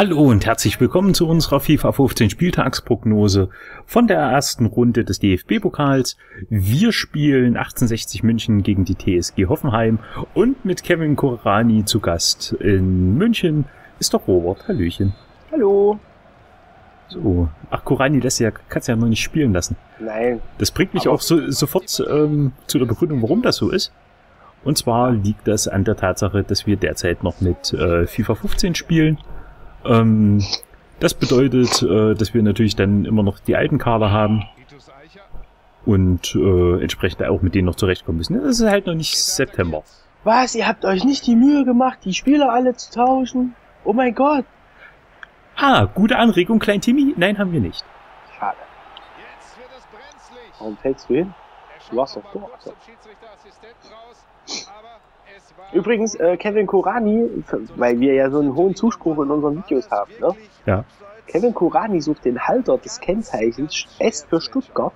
Hallo und herzlich willkommen zu unserer FIFA 15 Spieltagsprognose von der ersten Runde des DFB-Pokals. Wir spielen 1860 München gegen die TSG Hoffenheim und mit Kevin Korani zu Gast in München ist doch Robert. Hallöchen. Hallo. So. Ach, Korani lässt ja, kannst ja noch nicht spielen lassen. Nein. Das bringt mich auch so, sofort ähm, zu der Begründung, warum das so ist. Und zwar liegt das an der Tatsache, dass wir derzeit noch mit äh, FIFA 15 spielen ähm, das bedeutet, äh, dass wir natürlich dann immer noch die alten Kader haben und äh, entsprechend auch mit denen noch zurechtkommen müssen. Das ist halt noch nicht September. Was? Ihr habt euch nicht die Mühe gemacht, die Spieler alle zu tauschen? Oh mein Gott. Ah, gute Anregung, Klein Timmy? Nein, haben wir nicht. Schade. Warum fällst du hin? Du warst doch dort. Übrigens, äh, Kevin Kurani, weil wir ja so einen hohen Zuspruch in unseren Videos haben, ne? Ja. Kevin Kurani sucht den Halter des Kennzeichens S für Stuttgart.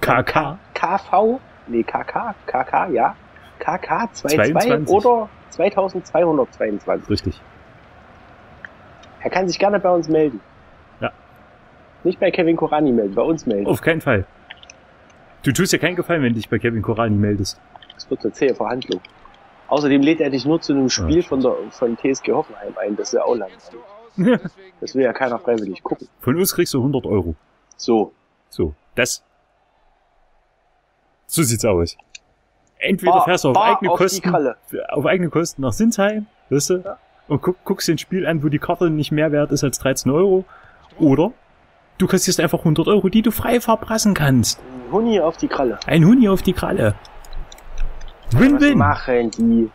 KK. KV, nee, KK, KK, ja. KK 22 oder 2222. Richtig. Er kann sich gerne bei uns melden. Ja. Nicht bei Kevin Korani melden, bei uns melden. Auf keinen Fall. Du tust ja keinen Gefallen, wenn du dich bei Kevin Korani meldest. Das wird eine zähe Verhandlung. Außerdem lädt er dich nur zu einem Spiel von, der, von TSG Hoffenheim ein, das ist ja auch lang. Das will ja keiner freiwillig gucken. Von uns kriegst du 100 Euro. So. So, das. So sieht's aus. Entweder Bar, fährst du auf eigene auf Kosten, auf eigene Kosten nach Sinsheim, weißt du, Ja. und guck, guckst dir ein Spiel an, wo die Karte nicht mehr wert ist als 13 Euro. Oder du kassierst einfach 100 Euro, die du frei verprassen kannst. Ein Huni auf die Kralle. Ein Huni auf die Kralle. Win-win. machen die?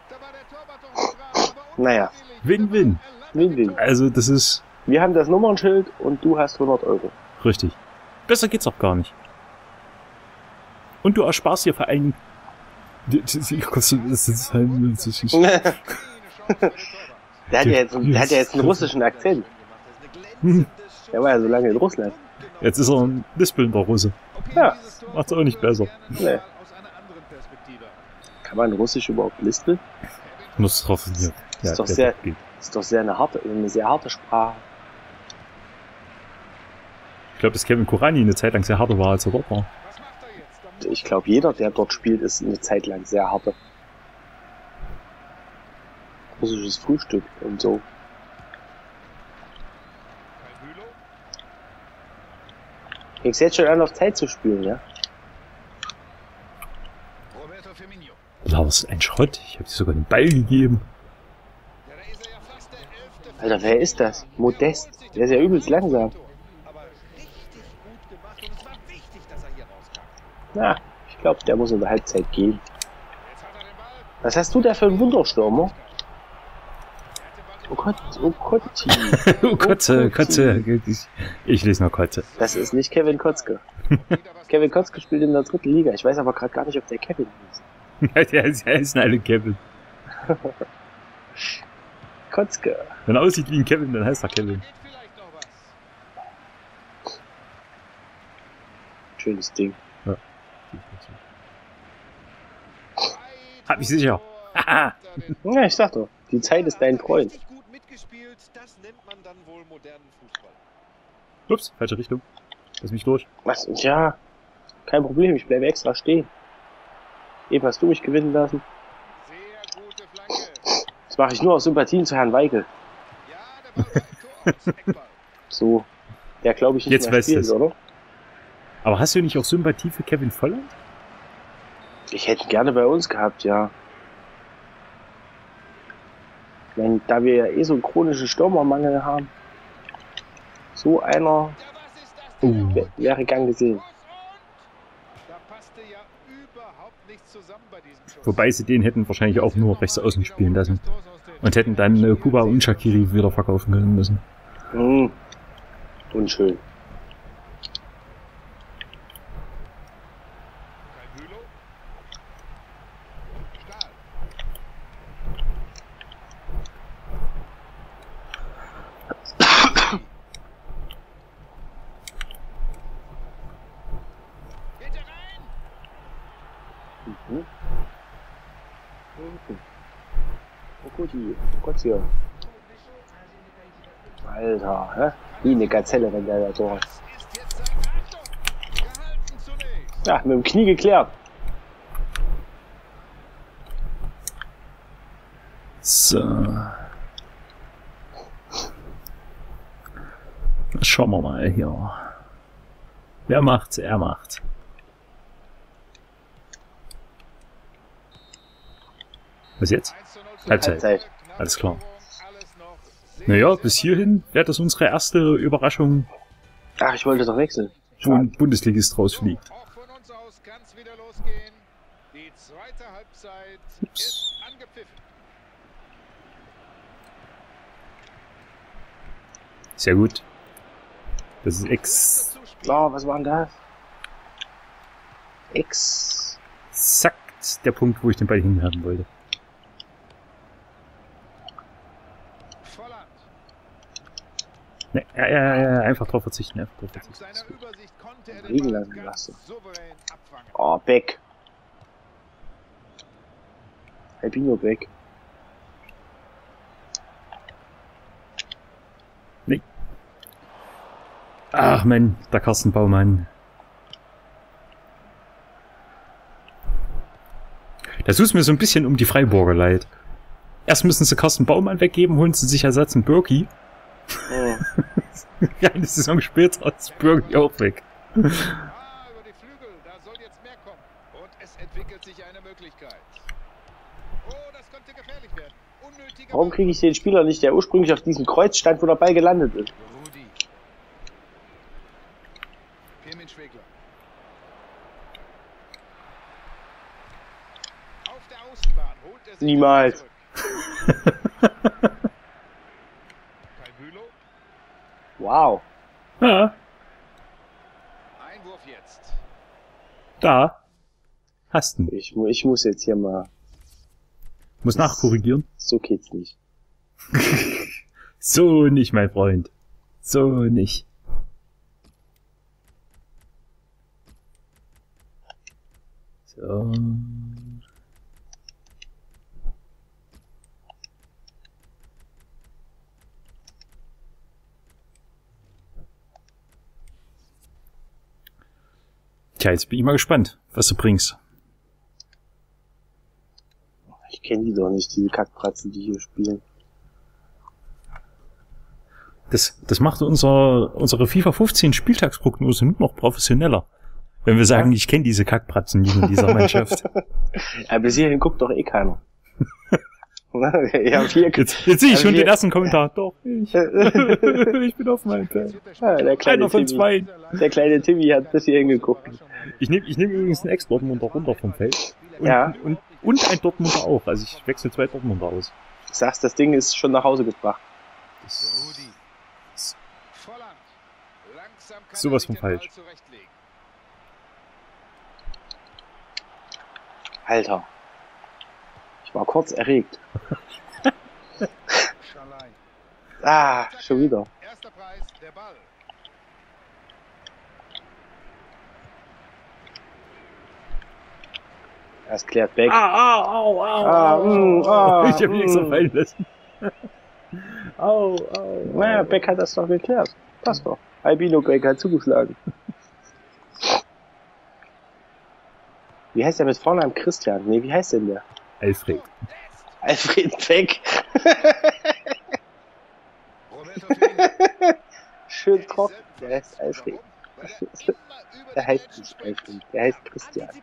Naja, Win-win. Win-Win. Also das ist Wir haben das Nummernschild und du hast 100 Euro. richtig. Besser geht's auch gar nicht. Und du ersparst dir vor allem... Halt- Der hat ja jetzt, der hat ja jetzt einen russischen Akzent. Der war ja so lange in Russland. Jetzt ist er ein lispelnder Russe. Ja, Macht's auch nicht besser. nee. Kann man Russisch überhaupt lispeln? Muss drauf ja, Ist doch der- sehr- ist doch sehr eine harte, eine sehr harte Sprache. Ich glaube, dass Kevin Kurani eine Zeit lang sehr hart war, als er dort war. Ich glaube, jeder, der dort spielt, ist eine Zeit lang sehr harte. Russisches Frühstück und so. Fängst jetzt schon an, auf Zeit zu spielen, ja? Lars, ein Schrott. Ich habe dir sogar den Ball gegeben. Alter, wer ist das? Modest. Der ist ja übelst langsam. Na, ich glaube, der muss in der Halbzeit gehen. Was hast du da für einen Wunderstürmer? Oh Gott, oh Gott. oh, Kotze, Kotze. Ich, ich lese noch Kotze. Das ist nicht Kevin Kotzke. Kevin Kotzke spielt in der dritten Liga. Ich weiß aber gerade gar nicht, ob der Kevin ist. der, ist, der ist alle Kevin. Kotzke. Wenn er aussieht wie ein Kevin, dann heißt er Kevin. Schönes Ding. Hab ich sicher. Ja, ich sag doch. Die Zeit ist dein Freund. gut mitgespielt, das nennt man dann wohl modernen Fußball. Ups, falsche Richtung. Lass mich durch. Was? Ja, kein Problem. Ich bleibe extra stehen. Eben hast du mich gewinnen lassen. Sehr gute Flanke. Das mache ich nur aus Sympathien zu Herrn Weigel. So, der glaube ich nicht Jetzt mehr weißt spielt, du's. oder? Aber hast du nicht auch Sympathie für Kevin Volland? Ich hätte ihn gerne bei uns gehabt, ja. Ich meine, da wir ja eh so einen chronischen Stürmermangel haben, so einer wär- wäre gern gesehen. Da passte ja überhaupt nichts zusammen bei diesem Schuss. Wobei sie den hätten wahrscheinlich auch nur rechts außen spielen lassen. Und hätten dann äh, Kuba und Shakiri wieder verkaufen können müssen. Hm. Unschön. Guti, oh Gott hier. Alter, hä? Wie eine Gazelle, wenn der da. Das ist. Ja, mit dem Knie geklärt. So. Schauen wir mal hier. Wer macht's? Er macht. Was jetzt? 1 zu 0 zur Halbzeit. Halbzeit. Alles klar. Naja, bis hierhin wäre das unsere erste Überraschung, Ach, ich wollte doch wechseln. wo ein Bundesligist rausfliegt. Ups. ist angepfiffen. Sehr gut. Das ist Zuspiel. Oh, was war denn das? X. exakt der Punkt, wo ich den Ball hinhaben wollte. Volland. Ne, ja, ja, ja, einfach drauf verzichten, einfach drauf verzichten. seiner Übersicht konnte er den Liegen lassen lassen. Oh, Beck. Albino Beck. Ach Mann, der Carsten Baumann. Das tut mir so ein bisschen um die Freiburger leid. Erst müssen sie Carsten Baumann weggeben, holen sie sich Ersatz in Birki. Oh. Eine Saison später ist Birki auch weg. Ah, über die Flügel, da soll jetzt mehr kommen. Und es entwickelt sich eine Möglichkeit. Oh, das könnte gefährlich werden. Unnötiger Warum kriege ich den Spieler nicht, der ursprünglich auf diesem Kreuz stand, wo der Ball gelandet ist? Rudi. Firmin Schwegler. Auf der Außenbahn holt er sich Niemals. zurück. Kai Bülow. Wow. Ja, Einwurf jetzt. da. Hast du. Ich, mu- ich muss jetzt hier mal. Muss nachkorrigieren. So geht's nicht. So nicht, mein Freund. So nicht. So. Tja, jetzt bin ich mal gespannt, was du bringst. Ich kenne die doch nicht, diese Kackpratzen, die hier spielen. Das, das macht unser, unsere FIFA 15 Spieltagsprognose nur noch professioneller. Wenn wir sagen, ich kenne diese Kackpratzen nicht in dieser Mannschaft. Ja, bis hierhin guckt doch eh keiner. ja, hier, Jetzt, jetzt sehe ich schon wir- den ersten Kommentar. Doch, ich. ich bin auf meinem Feld. ja, der, kleine Einer von Timmy, zwei. der kleine Timmy hat bis hierhin geguckt. Ich nehme ich nehm übrigens einen Ex-Dortmunder runter vom Feld. Und, Ja. und, und ein Dortmunder auch. Also ich wechsle zwei Dortmunder aus. Du sagst, das Ding ist schon nach Hause gebracht. Das, kann Sowas von falsch. Alter. Ich war kurz erregt. Ah, schon wieder. Erster Preis, der Ball. Das klärt Beck. ah, ah, au, au, Ah, au. mm, ah, ich habe mich extra mm. fallen lassen. au, au. Naja, Beck hat das doch geklärt. Passt doch. Albino Beck hat zugeschlagen. Wie heißt der mit Vornamen Christian? Nee, wie heißt denn der? Alfred. Alfred Beck. Schön trocken. Der heißt Alfred. Er Der heißt nicht. Alfred. Der heißt Christian. Äh. Äh,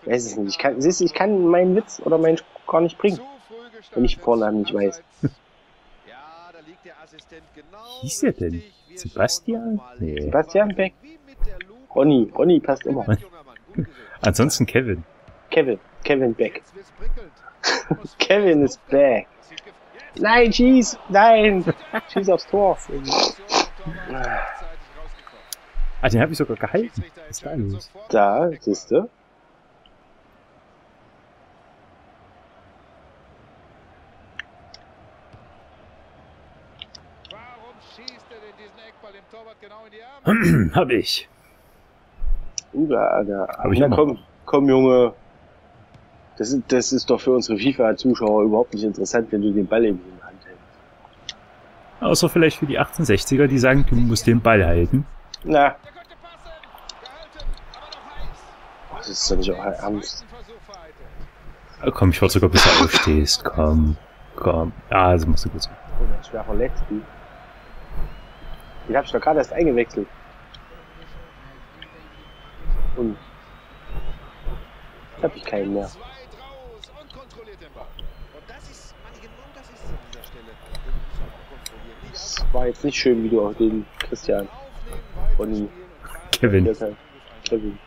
für Weiß es nicht. Ich kann, siehst ich kann meinen Witz oder meinen Spruch gar nicht bringen. Wenn ich Vornamen nicht weiß. Abseits. Ja, da liegt der Assistent genau. Hieß der denn? Sebastian? Nee. Sebastian Beck? Wie. Ronny. Ronny passt immer. Ansonsten Kevin. Kevin. Kevin prickelnd. Kevin is back. Nein, schieß! Nein! Schieß aufs Tor. Ah, den habe ich sogar gehalten. Was ist da los? Da, siehst du? Warum schießt er denn diesen Eckball dem Torwart genau in die Arme? hab ich. Uga, Aga. Hab ich Na komm, komm, Junge. Das ist, das ist doch für unsere FIFA-Zuschauer überhaupt nicht interessant, wenn du den Ball in der Hand hältst. Außer vielleicht für die 1860er, die sagen, du musst den Ball halten. Na, oh, das ist doch nicht. Nächsten Versuch vereitelt. Ah, Komm, ich wollte sogar, bis du aufstehst. Komm, komm. Ja, das machst du gut. Oh, schwer verletzt, du. Den hab ich doch gerade erst eingewechselt. Und jetzt hab ich keinen mehr. Und den. Und das. Den war jetzt nicht schön, wie du auch den Christian von weiterspielen. Kevin. Kevin.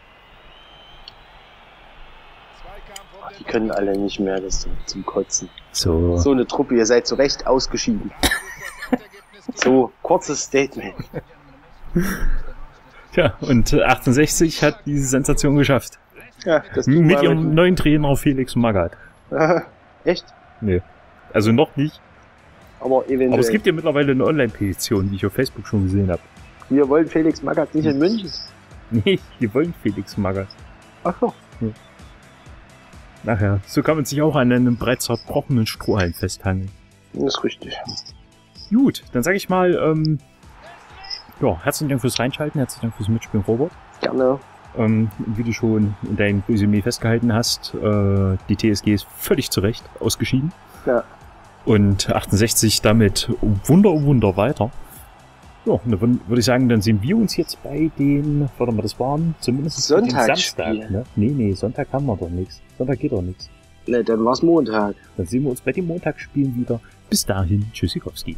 Ach, den die können alle nicht mehr, das zum, zum Kotzen. So. So eine Truppe, ihr seid zu Recht ausgeschieden. So, kurzes Statement. Ja, und äh, 1860 hat diese Sensation geschafft. Ja, das Mit ihrem neuen Trainer Felix Magath. Echt? Nee. Also noch nicht. Aber eventuell. Aber es gibt ja mittlerweile eine Online-Petition, die ich auf Facebook schon gesehen habe. Wir wollen Felix Magath nicht in München. Nee, die wollen Felix Magath. Ach so. Nachher. So kann man sich auch an einem bereits zerbrochenen Strohhalm festhangeln. Das ist richtig. Gut, dann sage ich mal, ähm, ja, herzlichen Dank fürs Reinschalten, herzlichen Dank fürs Mitspielen, Robert. Gerne. Ähm, wie du schon in deinem Resümee festgehalten hast, äh, die TSG ist völlig zu Recht ausgeschieden. Ja. Und 68 damit Wunder um Wunder weiter. Ja, und dann würd- würde ich sagen, dann sehen wir uns jetzt bei den, warte mal, das waren zumindest. Samstag, ne? Nee, nee, Sonntag haben wir doch nichts. Sonntag geht doch nichts. Ne, dann war's Montag. Dann sehen wir uns bei den Montagsspielen wieder. Bis dahin, Tschüssikowski.